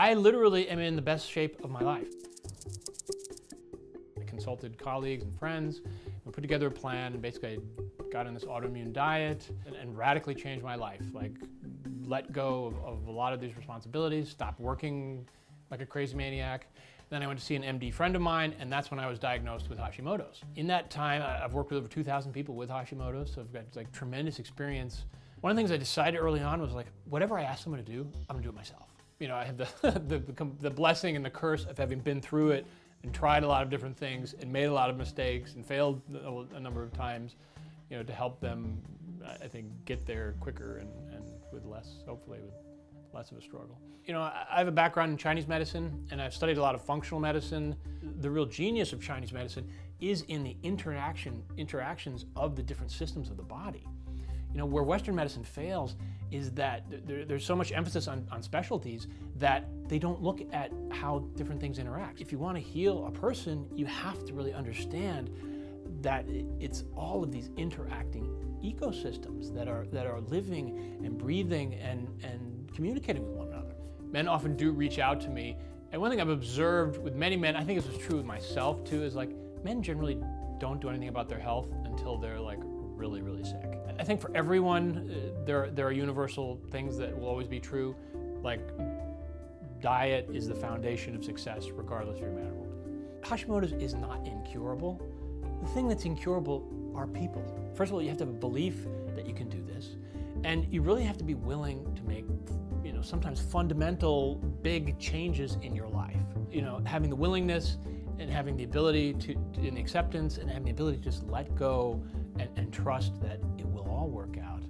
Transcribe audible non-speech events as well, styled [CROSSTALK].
I literally am in the best shape of my life. I consulted colleagues and friends and put together a plan and basically I got on this autoimmune diet and, and radically changed my life. Like let go of, of a lot of these responsibilities, stop working like a crazy maniac. Then I went to see an MD friend of mine, and that's when I was diagnosed with Hashimoto's. In that time, I've worked with over 2,000 people with Hashimoto's, so I've got like tremendous experience. One of the things I decided early on was like, whatever I ask someone to do, I'm gonna do it myself. You know, I have the, [LAUGHS] the, the blessing and the curse of having been through it and tried a lot of different things and made a lot of mistakes and failed a number of times, you know, to help them, I think, get there quicker and, and with less, hopefully, with less of a struggle. You know, I have a background in Chinese medicine and I've studied a lot of functional medicine. The real genius of Chinese medicine is in the interaction, interactions of the different systems of the body. You know, where Western medicine fails is that there, there's so much emphasis on, on specialties that they don't look at how different things interact. If you want to heal a person, you have to really understand that it's all of these interacting ecosystems that are that are living and breathing and and communicating with one another. Men often do reach out to me, and one thing I've observed with many men, I think this is true with myself too, is like men generally don't do anything about their health until they're like really really sick. I think for everyone, uh, there there are universal things that will always be true, like diet is the foundation of success regardless of your woman. Hashimoto's is not incurable. The thing that's incurable are people. First of all, you have to have a belief that you can do this, and you really have to be willing to make, you know, sometimes fundamental, big changes in your life. You know, having the willingness and having the ability to, and acceptance and having the ability to just let go and, and trust that it will all work out,